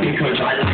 because I like